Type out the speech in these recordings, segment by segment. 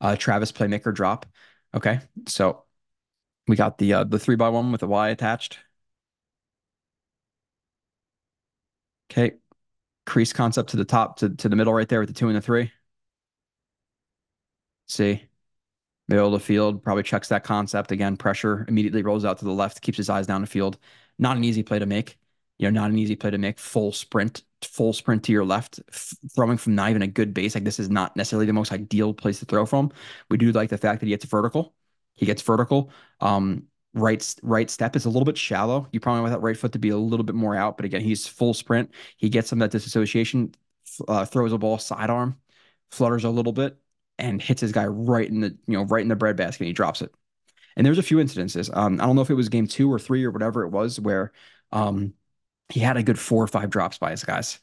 uh, Travis playmaker drop. Okay, so we got the uh, the three by one with the Y attached. Okay, crease concept to the top to, to the middle right there with the two and the three. See, middle of the field probably checks that concept again. Pressure immediately rolls out to the left, keeps his eyes down the field. Not an easy play to make. You know, not an easy play to make. Full sprint, full sprint to your left, throwing from not even a good base. Like this is not necessarily the most ideal place to throw from. We do like the fact that he gets vertical. He gets vertical. Um, right right step is a little bit shallow. You probably want that right foot to be a little bit more out, but again, he's full sprint. He gets some that disassociation, uh, throws a ball sidearm, flutters a little bit, and hits his guy right in the you know right in the breadbasket. And he drops it. And there's a few incidences. Um, I don't know if it was game two or three or whatever it was where um, he had a good four or five drops by his guys.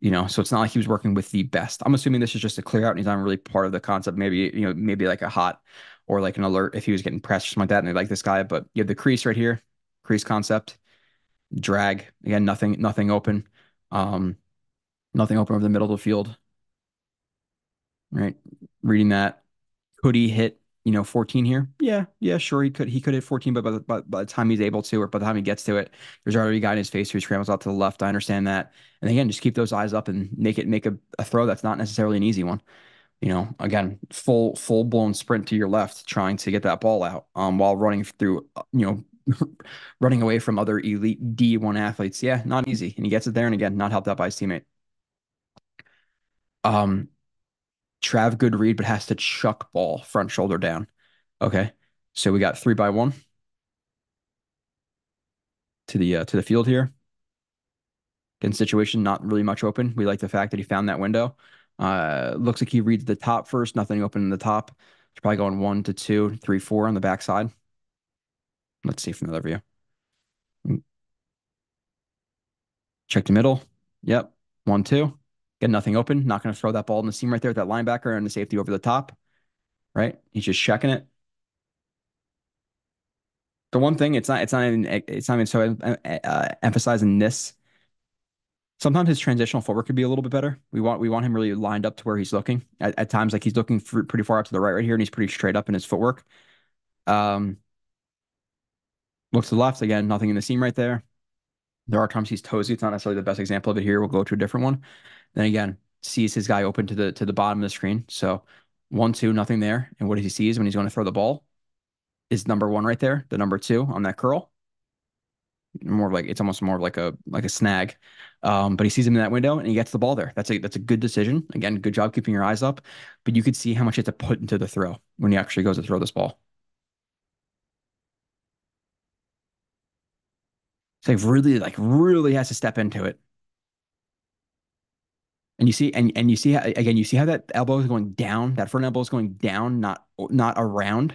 You know, so it's not like he was working with the best. I'm assuming this is just a clear out and he's not really part of the concept. Maybe, you know, maybe like a hot or like an alert if he was getting pressed or something like that and they like this guy. But you have the crease right here, crease concept, drag. Again, nothing, nothing open. Um, nothing open over the middle of the field. Right. Reading that. He hit, you know, 14 here? Yeah, yeah, sure. He could he could hit 14, but by the, by, by the time he's able to, or by the time he gets to it, there's already a guy in his face who scrambles out to the left. I understand that. And again, just keep those eyes up and make it make a, a throw that's not necessarily an easy one you know, again, full full blown sprint to your left, trying to get that ball out, um, while running through, you know, running away from other elite D1 athletes. Yeah, not easy, and he gets it there, and again, not helped out by his teammate. Um, Trav good read, but has to chuck ball front shoulder down. Okay, so we got three by one to the uh, to the field here. In situation, not really much open. We like the fact that he found that window. Uh, looks like he reads the top first, nothing open in the top. He's probably going one to two, three, four on the backside. Let's see from the other view. Check the middle. Yep. One, two. Get nothing open. Not going to throw that ball in the seam right there with that linebacker and the safety over the top. Right? He's just checking it. The one thing, it's not, it's not even, it's not even so uh, emphasizing this Sometimes his transitional footwork could be a little bit better. We want we want him really lined up to where he's looking. At, at times, like he's looking for, pretty far out to the right right here, and he's pretty straight up in his footwork. Um, looks to the left again, nothing in the seam right there. There are times he's toesy. It's not necessarily the best example of it here. We'll go to a different one. Then again, sees his guy open to the to the bottom of the screen. So one, two, nothing there. And what he sees when he's going to throw the ball is number one right there, the number two on that curl more like it's almost more like a like a snag. Um, but he sees him in that window and he gets the ball there. That's a that's a good decision. Again, good job keeping your eyes up. But you could see how much you have to put into the throw when he actually goes to throw this ball. Like really, like really has to step into it. And you see, and and you see how, again, you see how that elbow is going down. That front elbow is going down, not not around.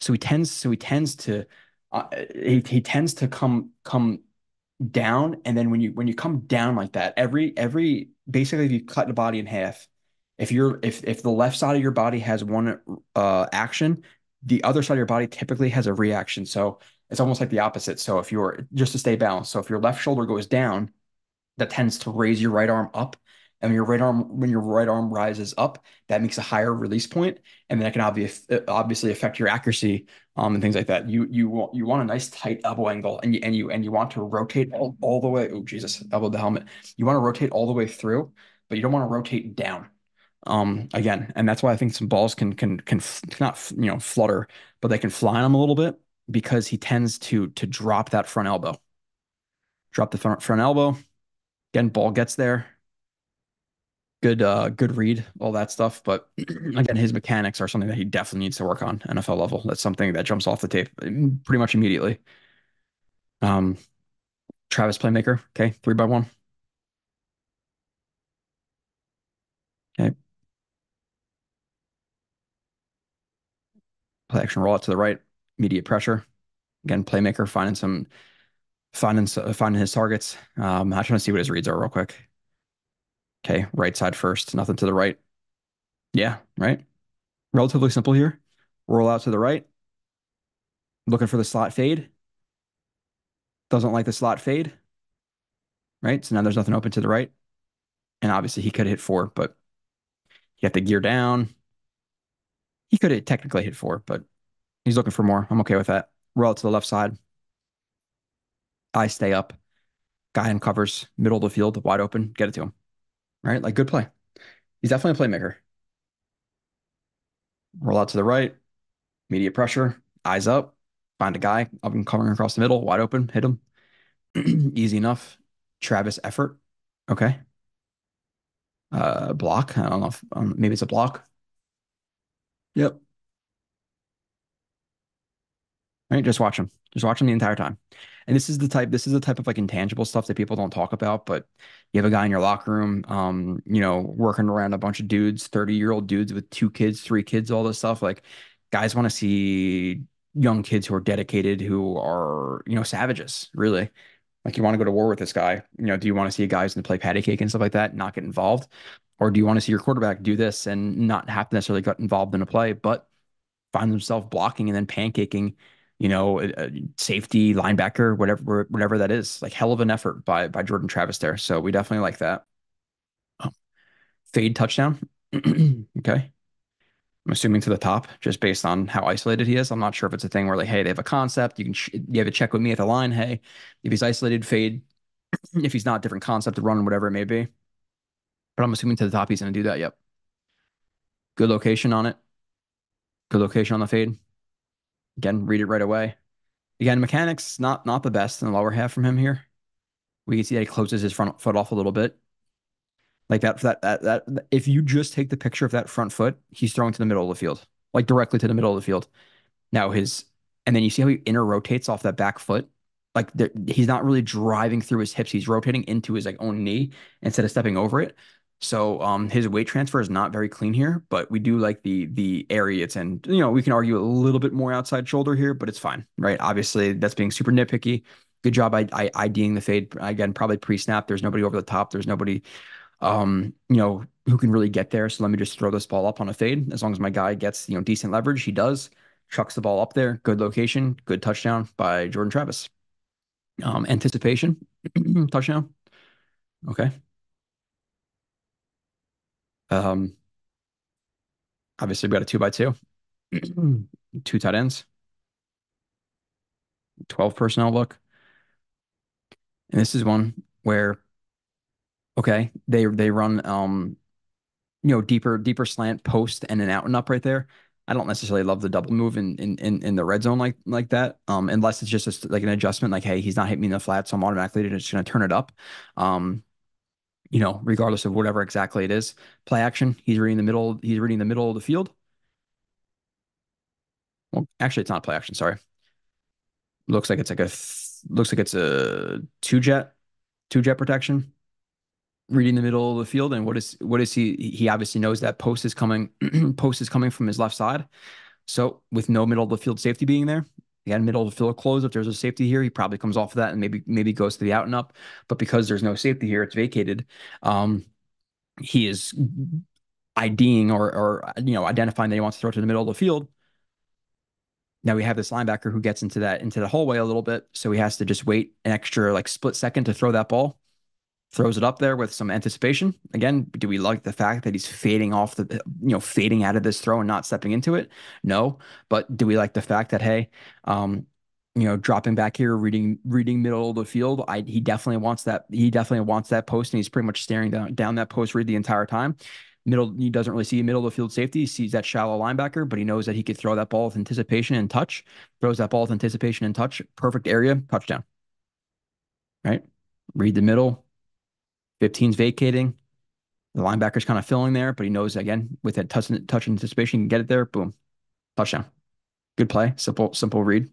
So he tends, so he tends to uh, he, he tends to come come down and then when you when you come down like that every every basically if you cut the body in half if you're if if the left side of your body has one uh action the other side of your body typically has a reaction so it's almost like the opposite so if you're just to stay balanced so if your left shoulder goes down that tends to raise your right arm up and when your right arm when your right arm rises up, that makes a higher release point, and then it can obviously obviously affect your accuracy um, and things like that. You you want you want a nice tight elbow angle, and you and you and you want to rotate all, all the way. Oh Jesus, elbow the helmet. You want to rotate all the way through, but you don't want to rotate down. Um, again, and that's why I think some balls can can can not you know flutter, but they can fly on him a little bit because he tends to to drop that front elbow. Drop the front front elbow. Again, ball gets there. Good uh good read all that stuff but again his mechanics are something that he definitely needs to work on nfl level. That's something that jumps off the tape mm, pretty much immediately. Um travis playmaker okay three by one. Okay. Play action roll out to the right immediate pressure again playmaker finding some finding finding his targets um i trying to see what his reads are real quick Okay, right side first, nothing to the right. Yeah, right. Relatively simple here. Roll out to the right. Looking for the slot fade. Doesn't like the slot fade. Right, so now there's nothing open to the right. And obviously he could hit four, but you have to gear down. He could have technically hit four, but he's looking for more. I'm okay with that. Roll out to the left side. I stay up. Guy uncovers middle of the field, wide open. Get it to him. Right? Like good play. He's definitely a playmaker. Roll out to the right. Immediate pressure. Eyes up. Find a guy up and covering across the middle, wide open. Hit him. Easy enough. Travis effort. Okay. Uh, block. I don't know if um, maybe it's a block. Yep. Right, just watch them. Just watch them the entire time. And this is the type, this is the type of like intangible stuff that people don't talk about, but you have a guy in your locker room, um, you know, working around a bunch of dudes, 30-year-old dudes with two kids, three kids, all this stuff. Like guys want to see young kids who are dedicated, who are, you know, savages, really. Like you want to go to war with this guy. You know, do you want to see a guy who's going to play patty cake and stuff like that, not get involved? Or do you want to see your quarterback do this and not have to necessarily get involved in a play, but find themselves blocking and then pancaking, you know, safety, linebacker, whatever, whatever that is. Like hell of an effort by by Jordan Travis there. So we definitely like that. Oh. Fade touchdown. okay. I'm assuming to the top, just based on how isolated he is. I'm not sure if it's a thing where like, hey, they have a concept. You can you have a check with me at the line. Hey, if he's isolated, fade. if he's not, different concept to run, whatever it may be. But I'm assuming to the top he's going to do that. Yep. Good location on it. Good location on the fade. Again, read it right away. Again, mechanics not not the best in the lower half from him here. We can see that he closes his front foot off a little bit. Like that, that, that, that, if you just take the picture of that front foot, he's throwing to the middle of the field, like directly to the middle of the field. Now his, and then you see how he inner rotates off that back foot. Like he's not really driving through his hips. He's rotating into his like own knee instead of stepping over it. So um his weight transfer is not very clean here, but we do like the the area it's in. You know, we can argue a little bit more outside shoulder here, but it's fine, right? Obviously, that's being super nitpicky. Good job I, I IDing the fade again, probably pre-snap. There's nobody over the top. There's nobody um, you know, who can really get there. So let me just throw this ball up on a fade. As long as my guy gets, you know, decent leverage, he does. Chucks the ball up there. Good location. Good touchdown by Jordan Travis. Um, anticipation, touchdown. Okay. Um, obviously we got a two by two, two tight ends, 12 personnel look. And this is one where Okay, they they run um you know deeper deeper slant post and an out and up right there. I don't necessarily love the double move in in in, in the red zone like like that. Um, unless it's just a, like an adjustment, like hey, he's not hitting me in the flat, so I'm automatically just going to turn it up. Um, you know, regardless of whatever exactly it is. Play action. He's reading the middle. He's reading the middle of the field. Well, actually, it's not play action. Sorry. Looks like it's like a looks like it's a two jet two jet protection reading the middle of the field and what is what is he he obviously knows that post is coming post is coming from his left side so with no middle of the field safety being there again middle of the field close if there's a safety here he probably comes off of that and maybe maybe goes to the out and up. But because there's no safety here it's vacated. Um he is IDing or or you know identifying that he wants to throw to the middle of the field. Now we have this linebacker who gets into that into the hallway a little bit. So he has to just wait an extra like split second to throw that ball throws it up there with some anticipation. Again, do we like the fact that he's fading off the, you know, fading out of this throw and not stepping into it? No. But do we like the fact that, hey, um, you know, dropping back here, reading, reading middle of the field. I, he definitely wants that. He definitely wants that post, and he's pretty much staring down, down that post read the entire time. Middle, he doesn't really see middle of the field safety. He sees that shallow linebacker, but he knows that he could throw that ball with anticipation and touch. Throws that ball with anticipation and touch. Perfect area, touchdown. Right. Read the middle, 15's vacating. The linebacker's kind of filling there, but he knows again with that touch, touch anticipation, can get it there. Boom, touchdown. Good play. Simple, simple read.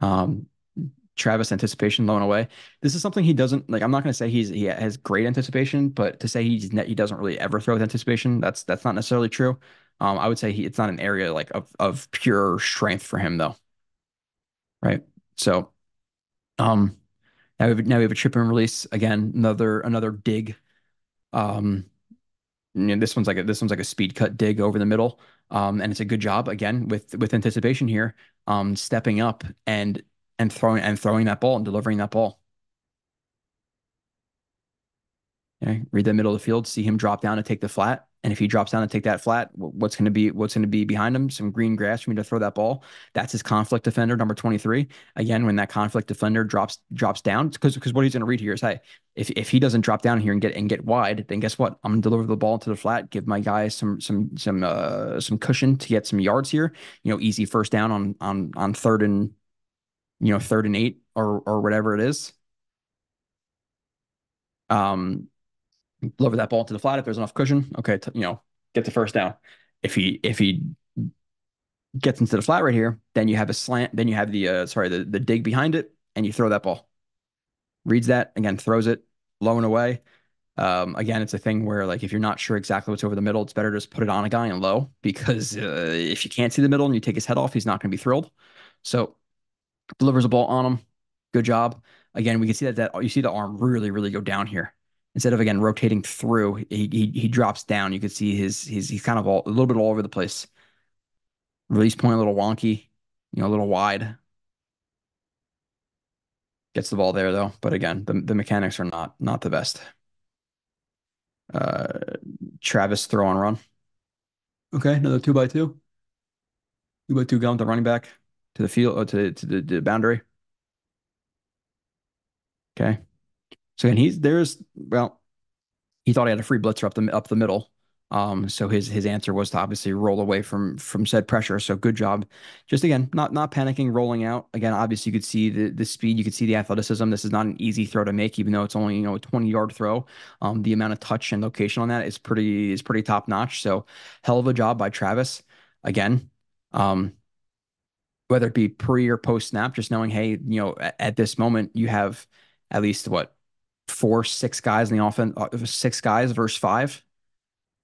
Um, Travis anticipation blown away. This is something he doesn't like. I'm not going to say he's he has great anticipation, but to say he's he doesn't really ever throw with anticipation, that's that's not necessarily true. Um, I would say he it's not an area like of of pure strength for him though. Right. So, um, now we have, now we have a trip and release again. Another another dig. Um, know, this one's like a, this one's like a speed cut dig over the middle. Um, and it's a good job again with with anticipation here. Um, stepping up and and throwing and throwing that ball and delivering that ball. Okay, read the middle of the field, see him drop down and take the flat, And if he drops down and take that flat, what's going to be what's going to be behind him? Some green grass for me to throw that ball. That's his conflict defender, number 23. Again, when that conflict defender drops drops down, because because what he's going to read here is, hey, if, if he doesn't drop down here and get and get wide, then guess what? I'm going to deliver the ball to the flat, give my guys some some some uh some cushion to get some yards here. You know, easy first down on on on third and you know third and eight or or whatever it is. Um, deliver that ball to the flat if there's enough cushion. Okay, you know, get the first down. If he if he gets into the flat right here, then you have a slant, then you have the uh, sorry the the dig behind it, and you throw that ball. Reads that again, throws it low and away. Um, again, it's a thing where like if you're not sure exactly what's over the middle, it's better to just put it on a guy and low because uh, if you can't see the middle and you take his head off, he's not going to be thrilled. So delivers a ball on him. Good job. Again, we can see that that you see the arm really really go down here instead of again rotating through, he he, he drops down. You can see his his he's kind of all, a little bit all over the place. Release point a little wonky, you know, a little wide. Gets the ball there though, but again, the the mechanics are not not the best. Uh, Travis throw and run. Okay, another two by two. Two by two going to running back to the field, uh, to to the, the boundary. Okay. So and he's there's well, he thought he had a free blitzer up the up the middle. Um, so his his answer was to obviously roll away from from said pressure. So good job. Just again, not not panicking, rolling out. Again, obviously you could see the the speed, you could see the athleticism. This is not an easy throw to make, even though it's only you know a 20 yard throw. Um, the amount of touch and location on that is pretty is pretty top notch. So hell of a job by Travis. Again, um, whether it be pre or post snap, just knowing, hey, you know, at, at this moment you have at least what four, six guys in the offense, uh, six guys versus five.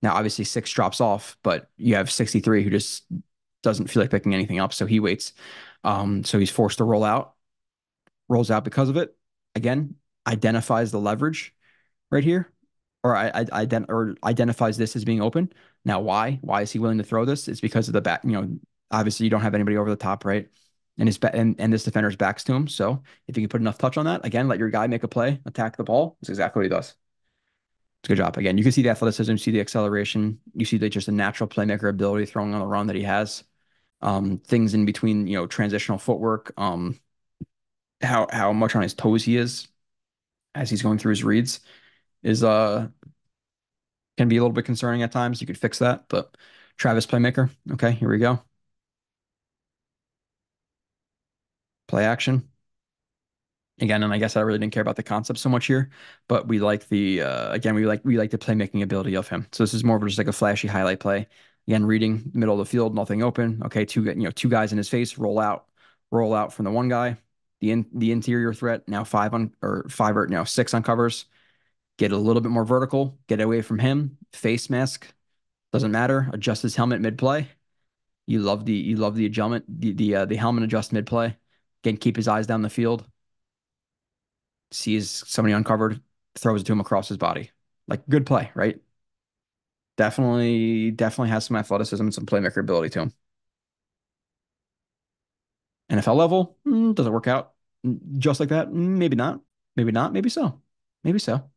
Now, obviously, six drops off, but you have 63 who just doesn't feel like picking anything up. So he waits. Um, so he's forced to roll out, rolls out because of it. Again, identifies the leverage right here, or I, I ident- or identifies this as being open. Now, why? Why is he willing to throw this? It's because of the back. You know, obviously, you don't have anybody over the top, right? And his and, and this defender's backs to him. So if you can put enough touch on that, again, let your guy make a play, attack the ball. That's exactly what he does. It's a good job. Again, you can see the athleticism, you see the acceleration, you see the just a natural playmaker ability throwing on the run that he has. Um, things in between, you know, transitional footwork, um, how how much on his toes he is as he's going through his reads is uh can be a little bit concerning at times. You could fix that, but Travis playmaker. Okay, here we go. Play action. Again, and I guess I really didn't care about the concept so much here, but we like the uh, again we like we like the playmaking ability of him. So this is more of just like a flashy highlight play. Again, reading middle of the field, nothing open. Okay, two you know two guys in his face, roll out, roll out from the one guy. The in the interior threat now five on or five or now six uncovers. Get a little bit more vertical, get away from him. Face mask doesn't matter. Adjust his helmet mid play. You love the you love the adjustment the the uh, the helmet adjust mid play. Again, keep his eyes down the field. Sees somebody uncovered, throws it to him across his body. Like good play, right? Definitely, definitely has some athleticism and some playmaker ability to him. NFL level, mm, does it work out just like that? Maybe not. Maybe not. Maybe so. Maybe so.